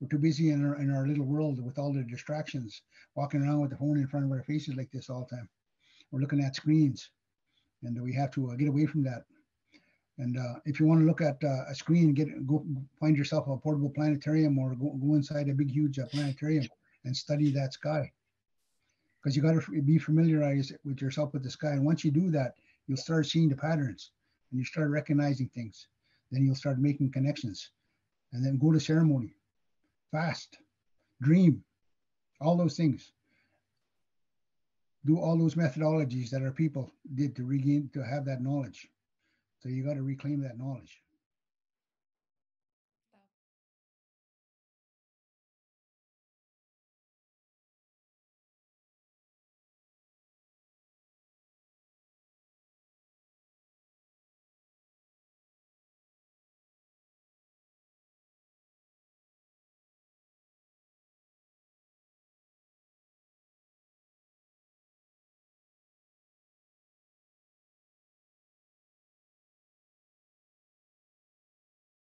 We're too busy in our, in our little world with all the distractions, walking around with the phone in front of our faces like this all the time. We're looking at screens, and we have to uh, get away from that. And uh, if you want to look at uh, a screen, get go find yourself a portable planetarium or go, go inside a big, huge uh, planetarium and study that sky. Because you got to be familiarized with yourself with the sky. And once you do that, you'll start seeing the patterns and you start recognizing things. Then you'll start making connections. And then go to ceremony. Fast. Dream. All those things. Do all those methodologies that our people did to regain to have that knowledge so you got to reclaim that knowledge